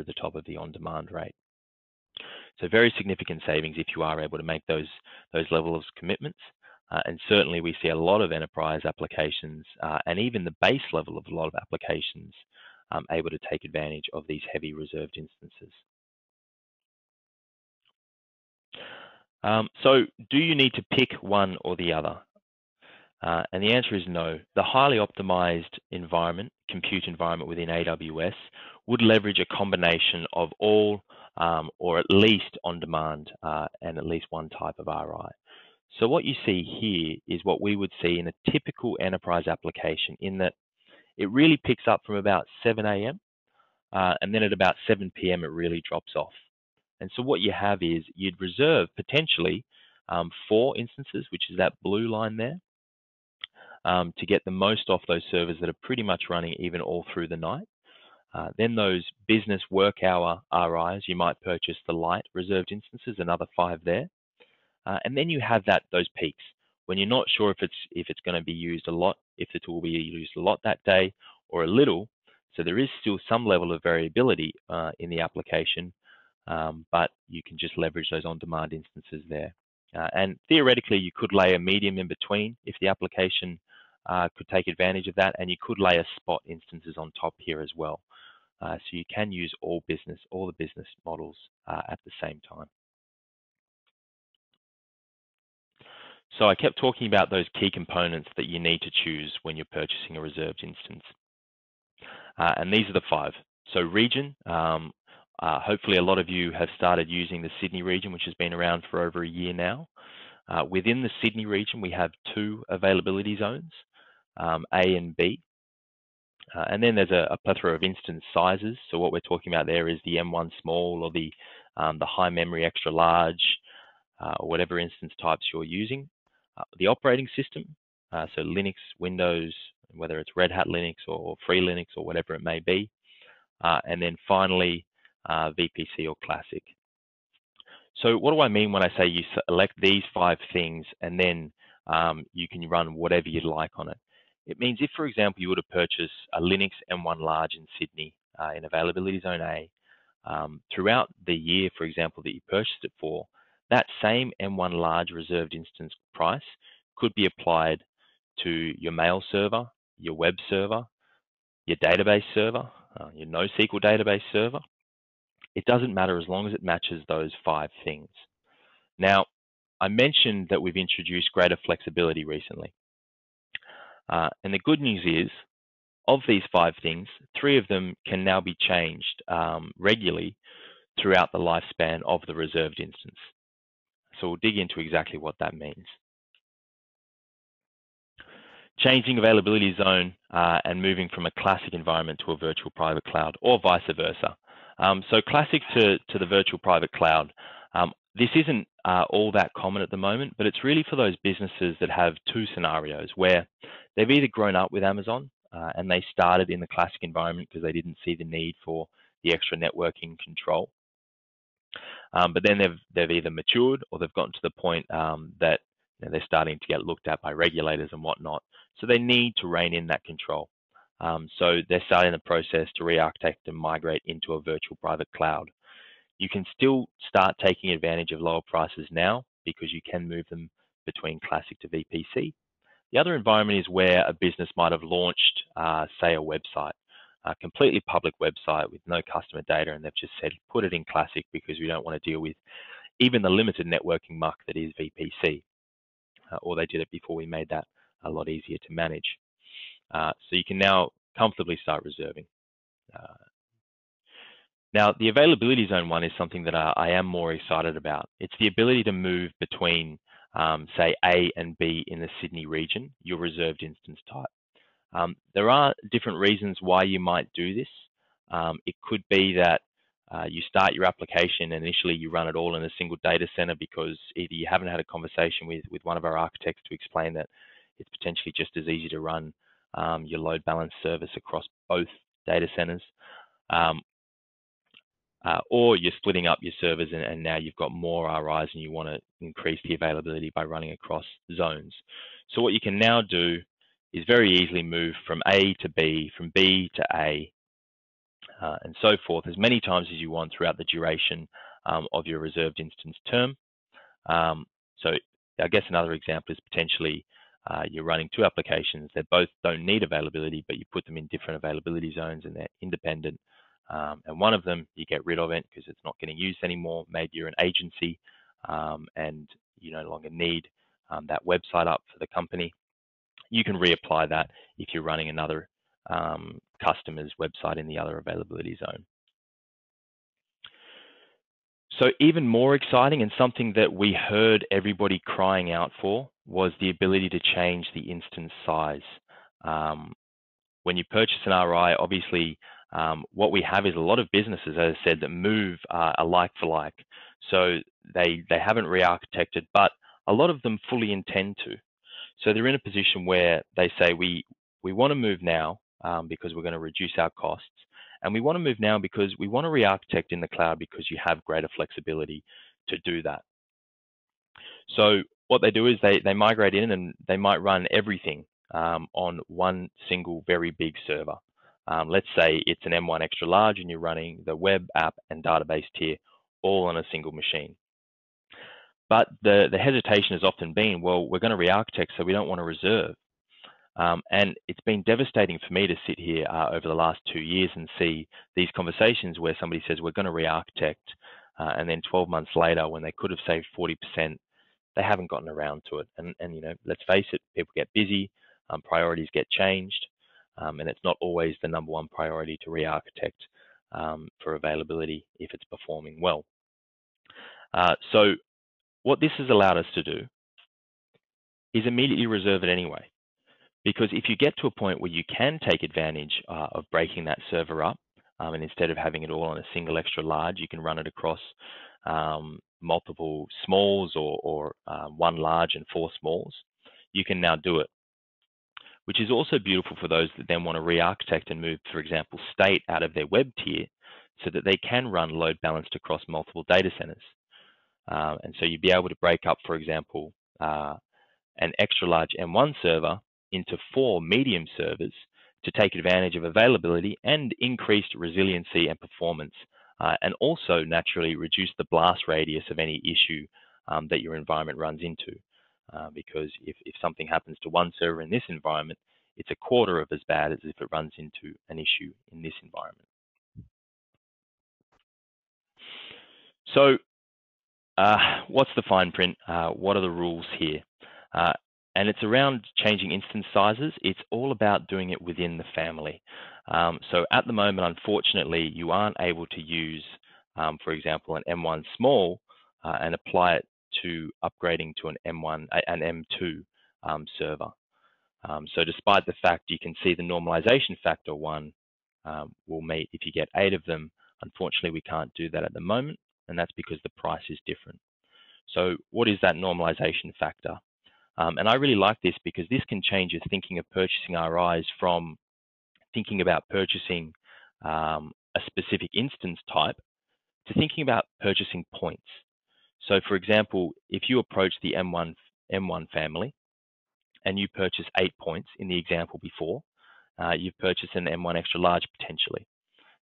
at the top of the on-demand rate. So very significant savings if you are able to make those those levels of commitments. Uh, and certainly we see a lot of enterprise applications uh, and even the base level of a lot of applications um, able to take advantage of these heavy reserved instances. Um, so do you need to pick one or the other? Uh, and the answer is no. The highly optimized environment, compute environment within AWS would leverage a combination of all um, or at least on demand uh, and at least one type of RI. So what you see here is what we would see in a typical enterprise application in that it really picks up from about 7 a.m. Uh, and then at about 7 p.m. it really drops off. And so what you have is you'd reserve potentially um, four instances, which is that blue line there, um, to get the most off those servers that are pretty much running even all through the night. Uh, then those business work hour RIs, you might purchase the light reserved instances, another five there. Uh, and then you have that those peaks when you're not sure if it's if it's going to be used a lot, if the tool will be used a lot that day or a little. So there is still some level of variability uh, in the application, um, but you can just leverage those on-demand instances there. Uh, and theoretically, you could lay a medium in between if the application uh, could take advantage of that, and you could lay a spot instances on top here as well. Uh, so you can use all business, all the business models uh, at the same time. So I kept talking about those key components that you need to choose when you're purchasing a reserved instance. Uh, and these are the five. So region, um, uh, hopefully a lot of you have started using the Sydney region, which has been around for over a year now. Uh, within the Sydney region, we have two availability zones, um, A and B. Uh, and then there's a, a, plethora of instance sizes. So what we're talking about there is the M1 small or the, um, the high memory extra large, uh, or whatever instance types you're using. Uh, the operating system, uh, so Linux, Windows, whether it's Red Hat Linux or Free Linux or whatever it may be. Uh, and then finally, VPC or Classic. So what do I mean when I say you select these five things and then um, you can run whatever you'd like on it? It means if, for example, you were to purchase a Linux M1 Large in Sydney uh, in Availability Zone A, um, throughout the year, for example, that you purchased it for, that same M1 large reserved instance price could be applied to your mail server, your web server, your database server, uh, your NoSQL database server. It doesn't matter as long as it matches those five things. Now, I mentioned that we've introduced greater flexibility recently. Uh, and the good news is, of these five things, three of them can now be changed um, regularly throughout the lifespan of the reserved instance. So we'll dig into exactly what that means. Changing availability zone uh, and moving from a classic environment to a virtual private cloud or vice versa. Um, so classic to, to the virtual private cloud. Um, this isn't uh, all that common at the moment, but it's really for those businesses that have two scenarios where they've either grown up with Amazon uh, and they started in the classic environment because they didn't see the need for the extra networking control, um, but then they've they've either matured or they've gotten to the point um, that you know, they're starting to get looked at by regulators and whatnot. So they need to rein in that control. Um, so they're starting the process to re-architect and migrate into a virtual private cloud. You can still start taking advantage of lower prices now because you can move them between classic to VPC. The other environment is where a business might have launched, uh, say, a website a completely public website with no customer data, and they've just said put it in Classic because we don't want to deal with even the limited networking muck that is VPC. Uh, or they did it before we made that a lot easier to manage. Uh, so you can now comfortably start reserving. Uh, now, the availability zone one is something that I, I, am more excited about. It's the ability to move between, um, say, A and B in the Sydney region, your reserved instance type. Um, there are different reasons why you might do this. Um, it could be that uh, you start your application and initially you run it all in a single data center because either you haven't had a conversation with, with one of our architects to explain that it's potentially just as easy to run um, your load balance service across both data centers. Uh, or you're splitting up your servers and, and, now you've got more RIs and you want to increase the availability by running across zones. So what you can now do is very easily move from A to B, from B to A, uh, and so forth as many times as you want throughout the duration um, of your reserved instance term. Um, so I guess another example is potentially uh, you're running two applications that both don't need availability, but you put them in different availability zones and they're independent. Um, and one of them you get rid of it because it's not getting used anymore. Maybe you're an agency um, and you no longer need um, that website up for the company. You can reapply that if you're running another um, customer's website in the other availability zone. So even more exciting and something that we heard everybody crying out for was the ability to change the instance size. Um, when you purchase an RI, obviously um, what we have is a lot of businesses, as I said, that move uh, a like for like. So they they haven't re-architected, but a lot of them fully intend to. So they're in a position where they say we we want to move now um, because we're going to reduce our costs, and we want to move now because we want to re-architect in the cloud because you have greater flexibility to do that. So what they do is they, they migrate in and they might run everything um, on one single very big server. Um, let's say it's an M1 extra large and you're running the web app and database tier all on a single machine. But the, the hesitation has often been, well, we're going to re-architect, so we don't want to reserve. Um, and it's been devastating for me to sit here uh, over the last two years and see these conversations where somebody says, we're going to re-architect, uh, and then 12 months later, when they could have saved 40%, they haven't gotten around to it. And, and you know, let's face it, people get busy, um, priorities get changed, um, and it's not always the number one priority to re-architect um, for availability if it's performing well. Uh, so what this has allowed us to do is immediately reserve it anyway. Because if you get to a point where you can take advantage uh, of breaking that server up, um, and instead of having it all on a single extra large, you can run it across um, multiple smalls or, or uh, one large and four smalls, you can now do it. Which is also beautiful for those that then want to re-architect and move, for example, state out of their web tier so that they can run load balanced across multiple data centers. Uh, and so you'd be able to break up, for example, uh, an extra large M1 server into four medium servers to take advantage of availability and increased resiliency and performance, uh, and also naturally reduce the blast radius of any issue um, that your environment runs into. Uh, because if, if something happens to one server in this environment, it's a quarter of as bad as if it runs into an issue in this environment. So uh, what's the fine print? Uh, what are the rules here? Uh, and it's around changing instance sizes. It's all about doing it within the family. Um, so at the moment, unfortunately, you aren't able to use, um, for example, an M1 small uh, and apply it to upgrading to an M1, an M2 um, server. Um, so despite the fact you can see the normalization factor one um, will meet if you get eight of them, unfortunately, we can't do that at the moment, and that's because the price is different. So what is that normalization factor? Um, and I really like this because this can change your thinking of purchasing RIs from thinking about purchasing um, a specific instance type to thinking about purchasing points. So for example, if you approach the M1, M1 family and you purchase eight points in the example before, uh, you've purchased an M1 extra large potentially.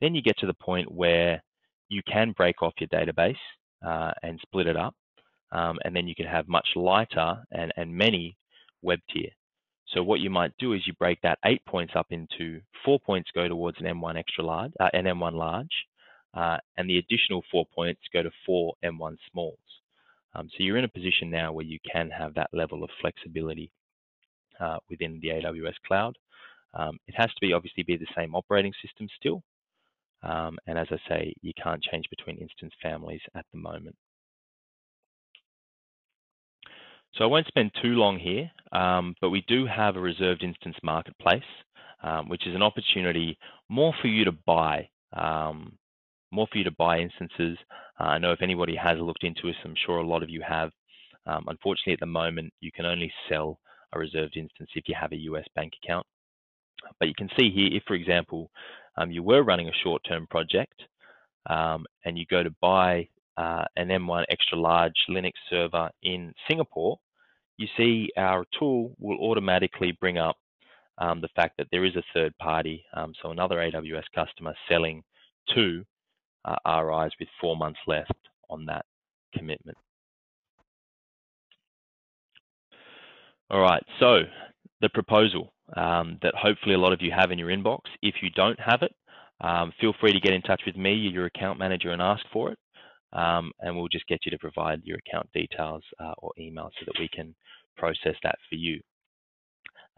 Then you get to the point where you can break off your database uh, and split it up um, and then you can have much lighter and, and many web tier. So what you might do is you break that eight points up into four points go towards an M1 extra large, uh, an M1 large, uh, and the additional four points go to four M1 smalls. Um, so you're in a position now where you can have that level of flexibility uh, within the AWS cloud. Um, it has to be obviously be the same operating system still. Um, and as I say, you can't change between instance families at the moment. So I won't spend too long here, um, but we do have a reserved instance marketplace, um, which is an opportunity more for you to buy, um, more for you to buy instances. Uh, I know if anybody has looked into this, I'm sure a lot of you have. Um, unfortunately, at the moment, you can only sell a reserved instance if you have a US bank account. But you can see here, if, for example, um, you were running a short-term project um, and you go to buy uh, an M1 extra large Linux server in Singapore, you see our tool will automatically bring up um, the fact that there is a third party, um, so another AWS customer selling uh, RIs with four months left on that commitment. All right, so the proposal um, that hopefully a lot of you have in your inbox. If you don't have it, um, feel free to get in touch with me, your account manager, and ask for it. Um, and we'll just get you to provide your account details uh, or email so that we can process that for you.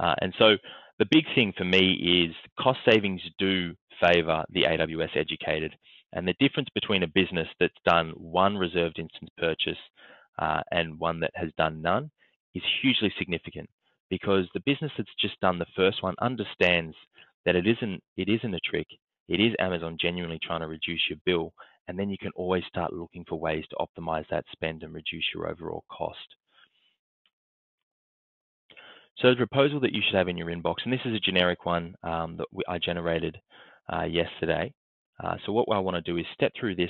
Uh, and so the big thing for me is cost savings do favor the AWS educated. And the difference between a business that's done one reserved instance purchase uh, and one that has done none is hugely significant because the business that's just done the first one understands that it isn't it isn't a trick. It is Amazon genuinely trying to reduce your bill, and then you can always start looking for ways to optimize that spend and reduce your overall cost. So the proposal that you should have in your inbox, and this is a generic one um, that I generated uh, yesterday. Uh, so what I want to do is step through this